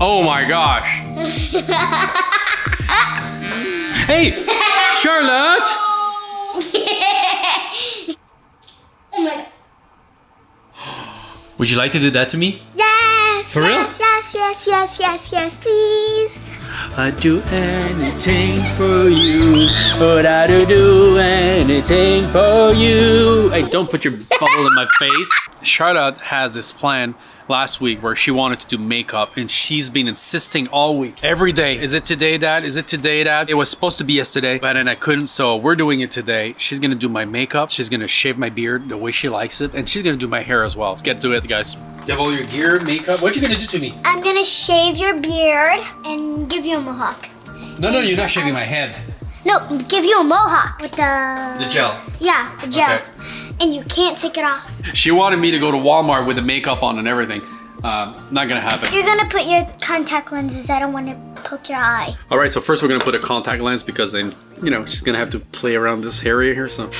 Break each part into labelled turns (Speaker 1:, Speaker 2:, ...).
Speaker 1: Oh my gosh. hey, Charlotte.
Speaker 2: oh.
Speaker 1: Would you like to do that to me?
Speaker 2: Yes.
Speaker 1: For real?
Speaker 2: yes, Yes, yes, yes, yes, please.
Speaker 1: I'd do anything for you. Would I do, do anything for you? Hey, don't put your bubble in my face. Charlotte has this plan last week where she wanted to do makeup and she's been insisting all week. Every day. Is it today dad? Is it today dad? It was supposed to be yesterday but then i couldn't so we're doing it today. She's gonna do my makeup. She's gonna shave my beard the way she likes it and she's gonna do my hair as well. Let's get to it guys. You have all your gear makeup. What you gonna do to me?
Speaker 2: I'm gonna shave your beard and give you a mohawk.
Speaker 1: no no you're not shaving my head
Speaker 2: No, give you a mohawk with the
Speaker 1: the gel
Speaker 2: Yeah, the gel.
Speaker 1: Okay.
Speaker 2: And you can't take it off.
Speaker 1: She wanted me to go to Walmart with the makeup on and everything. Um, not gonna happen.
Speaker 2: You're gonna put your contact lenses. I don't want to poke your eye.
Speaker 1: All right, so first we're gonna put a contact lens because then, you know, she's gonna have to play around this area here, so.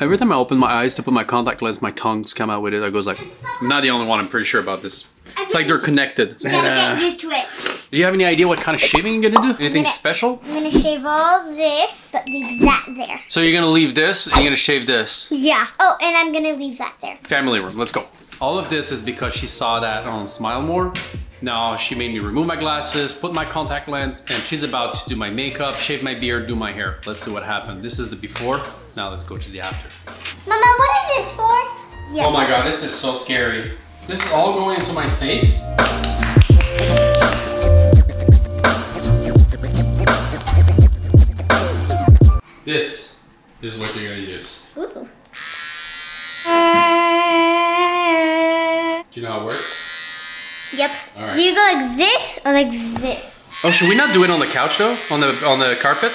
Speaker 1: Every time I open my eyes to put my contact lens, my tongues come out with it. I goes like, I'm not the only one, I'm pretty sure about this. It's like they're connected.
Speaker 2: You gotta
Speaker 1: Uh,
Speaker 2: get used to it.
Speaker 1: Do you have any idea what kind of shaving you're gonna do? Anything
Speaker 2: gonna-
Speaker 1: special?
Speaker 2: I'm gonna shave all this, but leave that there.
Speaker 1: So you're gonna leave this and you're gonna shave this.
Speaker 2: Yeah. Oh, and I'm gonna leave that there.
Speaker 1: Family room, let's go. All of this is because she saw that on Smile More. Now she made me remove my glasses, put my contact lens, and she's about to do my makeup, shave my beard, do my hair. Let's see what happened. This is the before. Now let's go to the after.
Speaker 2: Mama, what is this for? Yes.
Speaker 1: Oh my god, this is so scary. This is all going into my face. This is what you're gonna use.
Speaker 2: Ooh.
Speaker 1: Do you know how it works?
Speaker 2: Yep.
Speaker 1: All right.
Speaker 2: Do you go like this or like this?
Speaker 1: Oh, should we not do it on the couch though? On the on the carpet?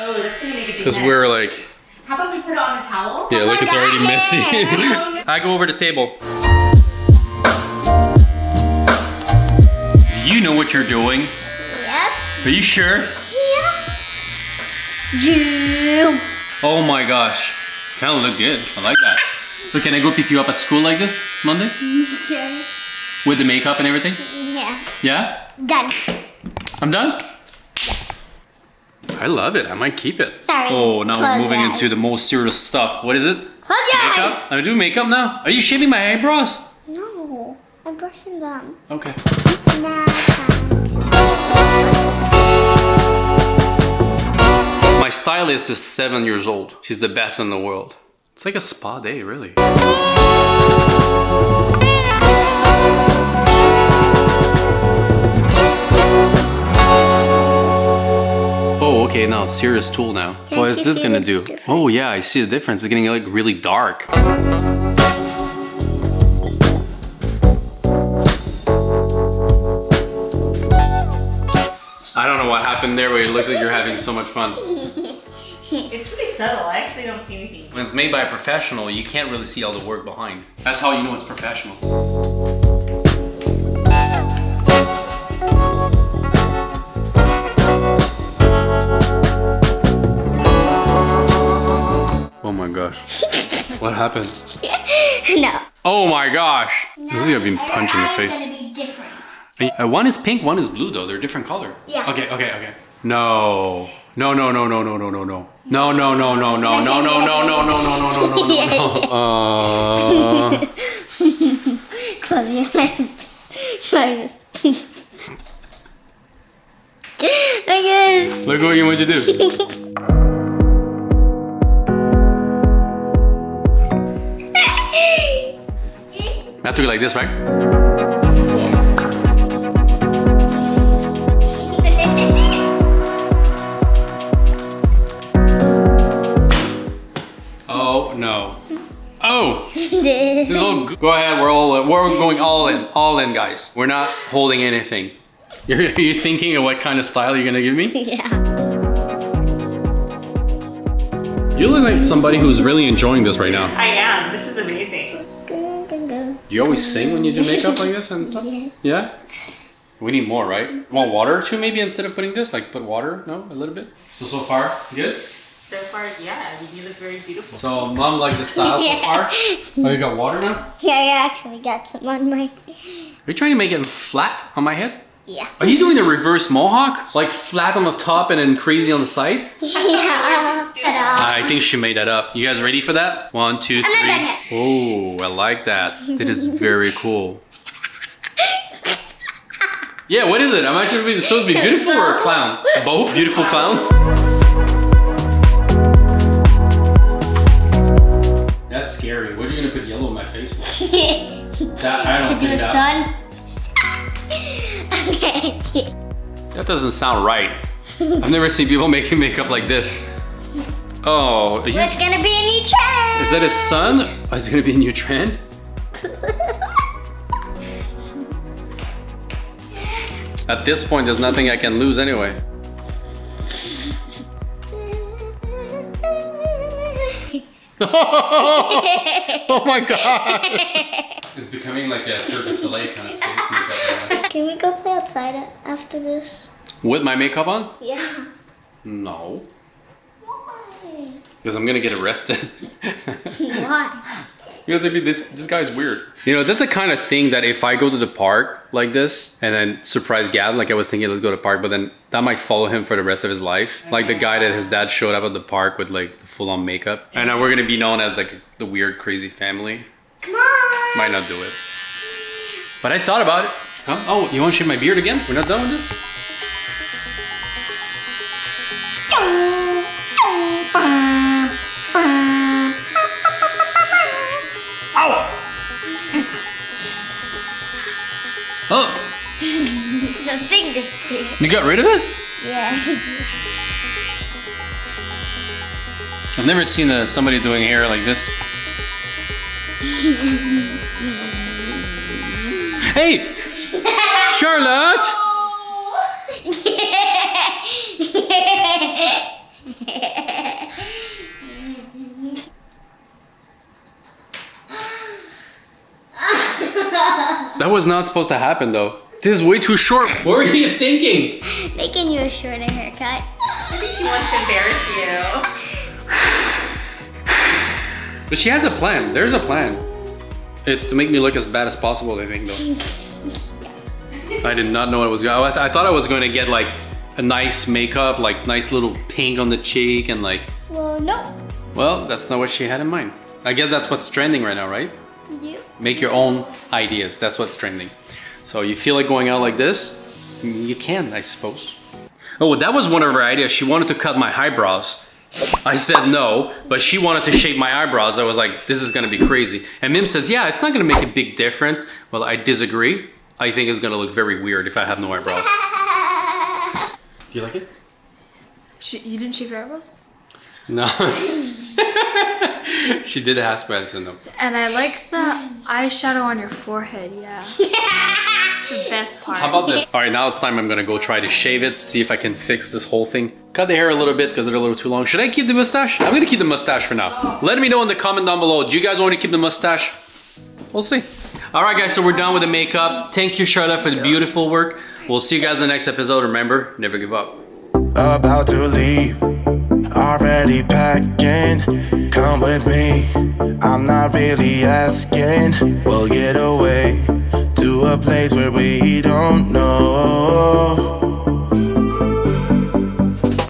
Speaker 3: Oh, that's gonna make a big
Speaker 1: Because we're like,
Speaker 3: How about we put it on a towel?
Speaker 1: yeah, look, it's already messy. I go over the table. Do you know what you're doing?
Speaker 2: Yep.
Speaker 1: Are you sure?
Speaker 2: Yep.
Speaker 1: Oh my gosh. Kind of look good. I like that. So can I go pick you up at school like this Monday?
Speaker 2: Sure.
Speaker 1: With the makeup and everything?
Speaker 2: Yeah.
Speaker 1: Yeah?
Speaker 2: Done.
Speaker 1: I'm done? I love it. I might keep it.
Speaker 2: Sorry.
Speaker 1: Oh, now
Speaker 2: Close
Speaker 1: we're moving
Speaker 2: your
Speaker 1: into the most serious stuff. What is it?
Speaker 2: Close your eyes.
Speaker 1: Makeup? I do makeup now? Are you shaving my eyebrows?
Speaker 2: No, I'm brushing them.
Speaker 1: Okay.
Speaker 2: Now
Speaker 1: stylist is seven years old. She's the best in the world. It's like a spa day, really. Oh, okay, now serious tool now.
Speaker 2: Can't
Speaker 1: What is this gonna do?
Speaker 2: difference?
Speaker 1: Oh yeah, I see the difference. It's getting like really dark. I don't know what happened there, but it looked like you're having so much fun.
Speaker 3: It's really subtle. I actually don't see anything.
Speaker 1: When it's made by a professional, you can't really see all the work behind. That's how you know it's professional. Oh my gosh. what happened?
Speaker 2: no.
Speaker 1: Oh my gosh. This is gonna be punched in the face.
Speaker 2: Gonna be different.
Speaker 1: Uh, one is pink, one is blue though. They're different color.
Speaker 2: Yeah.
Speaker 1: Okay, okay, okay. No. No, no, no, no, no, no, no, no. No, no, no, no, no, no, no, no, no, no, no, no, no, no, no. Uh,
Speaker 2: Close your lips. Close. Look at this.
Speaker 1: look what you want to do. I have to go like this, right? Oh. All. Go ahead. We're all in. we're going all in, all in, guys. We're not holding anything. You're, are you thinking of what kind of style you're gonna give me?
Speaker 2: yeah.
Speaker 1: You look like somebody who's really enjoying this right now.
Speaker 3: I am. This is amazing.
Speaker 2: Go, go, go.
Speaker 1: Do you always sing when you do makeup like this and stuff?
Speaker 2: Yeah.
Speaker 1: Yeah? We need more, right? Want water too maybe instead of putting this? Like put water? No? A little bit? So, so far, good?
Speaker 3: So far, yeah, you look very beautiful.
Speaker 1: So mom like the style so far? Oh, you got water now?
Speaker 2: Yeah, I actually got some on my.
Speaker 1: Are you trying to make it flat on my head?
Speaker 2: Yeah.
Speaker 1: Are you doing the reverse mohawk? Like flat on the top and then crazy on the side?
Speaker 2: Yeah.
Speaker 1: I think she made that up. You guys ready for that? One, two,
Speaker 2: not
Speaker 1: three.
Speaker 2: done yet.
Speaker 1: Oh, I like that. That is very cool. Yeah, what is it? I'm actually supposed to be beautiful or a clown? Both? Beautiful clown? Scary. What are you gonna put yellow in my face for? That I don't
Speaker 2: to do
Speaker 1: think
Speaker 2: the
Speaker 1: that.
Speaker 2: sun. okay.
Speaker 1: That doesn't sound right. I've never seen people making makeup like this. Oh, you,
Speaker 2: It's gonna be a new trend.
Speaker 1: is that a sun? Oh, is it gonna be a new trend? At this point, there's nothing I can lose anyway. oh my god! It's becoming like a Cirque du Soleil kind of face makeup.
Speaker 2: Can we go play outside after this?
Speaker 1: With my makeup on?
Speaker 2: Yeah.
Speaker 1: No.
Speaker 2: Why?
Speaker 1: Because I'm gonna get arrested.
Speaker 2: Why?
Speaker 1: You know, they'd be, this this guy's weird. You know, that's the kind of thing that if I go to the park like this and then surprise Gab, like I was thinking, let's go to the park, but then that might follow him for the rest of his life. Like the guy that his dad showed up at the park with like full on makeup, and now we're gonna be known as like the weird, crazy family.
Speaker 2: Come on.
Speaker 1: Might not do it, but I thought about it. Oh, oh you want to shave my beard again? We're not done with this. You got rid of it?
Speaker 2: Yeah.
Speaker 1: I've never seen uh, somebody doing hair like this. hey, Charlotte! That was not supposed to happen though. This is way too short. What were you thinking?
Speaker 2: Making you a shorter haircut.
Speaker 3: I think she wants to embarrass you.
Speaker 1: But she has a plan. There's a plan. It's to make me look as bad as possible, I think, though. I did not know what it was going. I, th- I thought I was going to get like a nice makeup, like nice little pink on the cheek, and like.
Speaker 2: Well, nope.
Speaker 1: Well, that's not what she had in mind. I guess that's what's trending right now, right?
Speaker 2: You.
Speaker 1: Make your own ideas. That's what's trending. So you feel like going out like this? You can, I suppose. Oh, that was one of her ideas. She wanted to cut my eyebrows. I said no, but she wanted to shape my eyebrows. I was like, this is gonna be crazy. And Mim says, yeah, it's not gonna make a big difference. Well, I disagree. I think it's gonna look very weird if I have no eyebrows. Do you like it?
Speaker 4: Sh- you didn't shave your eyebrows?
Speaker 1: No. she did ask, but I said.
Speaker 4: And I like the eyeshadow on your forehead, yeah. It's the best part.
Speaker 1: How about this? All right, now it's time I'm gonna go try to shave it, see if I can fix this whole thing. Cut the hair a little bit because they're a little too long. Should I keep the mustache? I'm gonna keep the mustache for now. Let me know in the comment down below. Do you guys want to keep the mustache? We'll see. All right, guys, so we're done with the makeup. Thank you, Charlotte, for the beautiful work. We'll see you guys in the next episode. Remember, never give up.
Speaker 5: about to leave. Already packing, come with me. I'm not really asking. We'll get away to a place where we don't know.